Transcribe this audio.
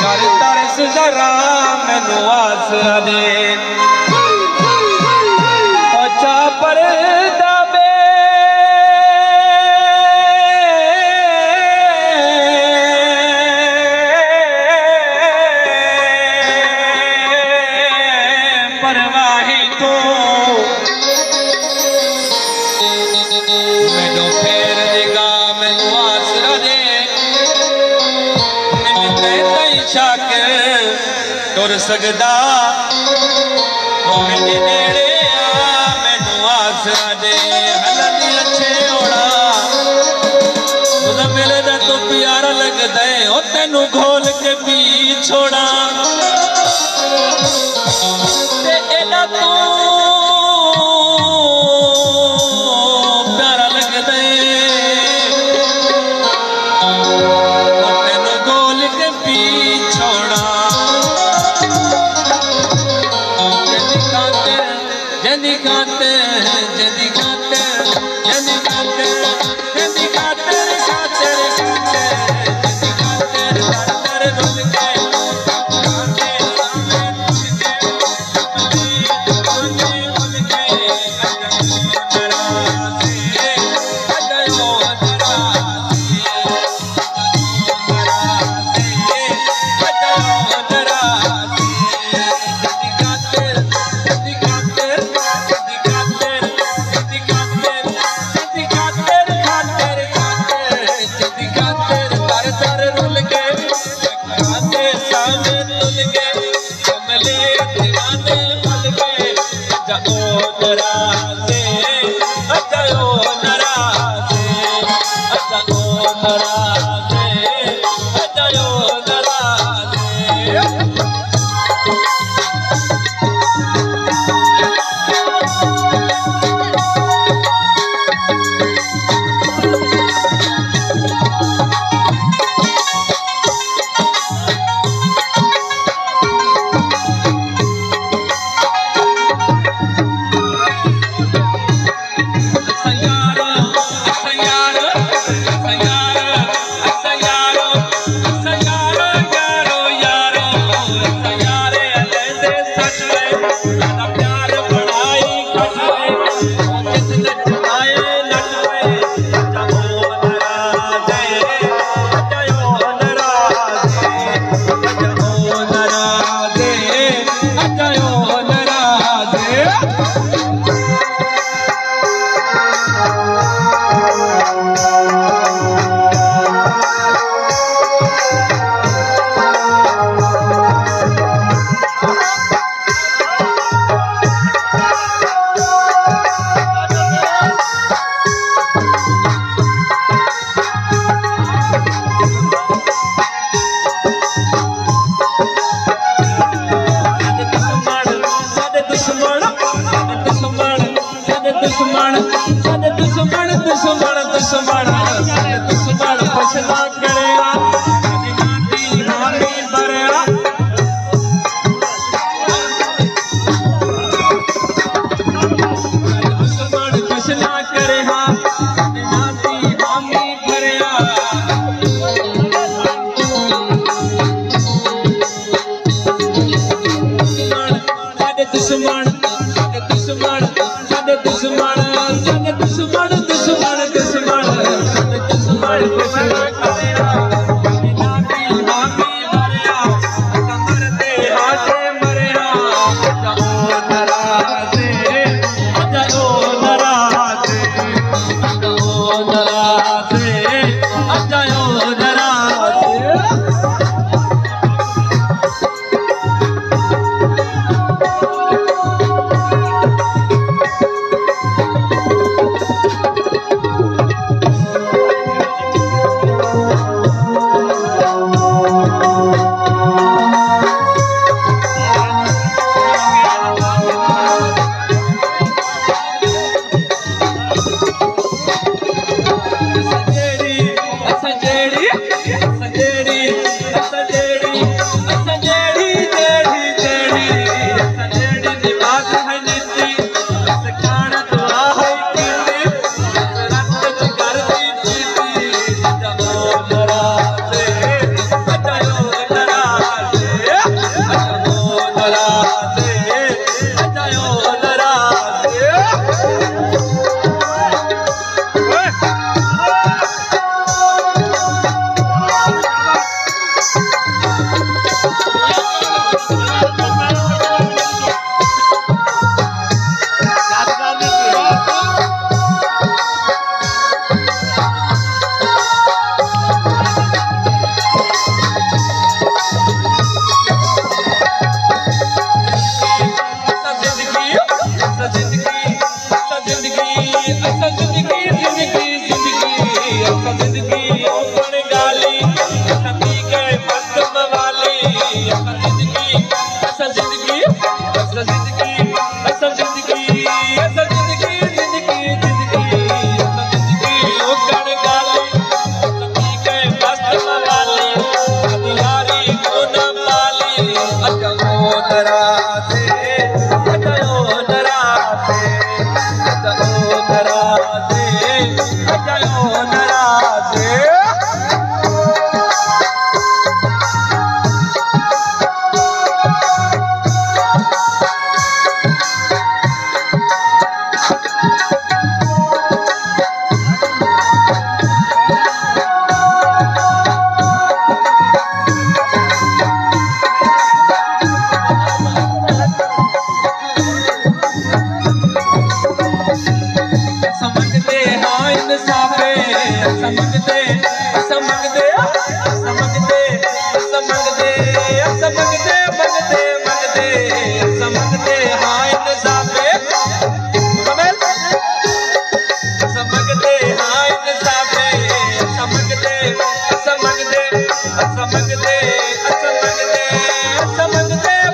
ਕਰ ਤਰਸ ਜ਼ਰਾ ਮੈਨੂੰ ਆਸਰਾ ਦੇ तुर सकता मिलता प्यारा लगता है तेन घो Lord, जयो राधे करे हा না مندے سمجھندے سمجھتے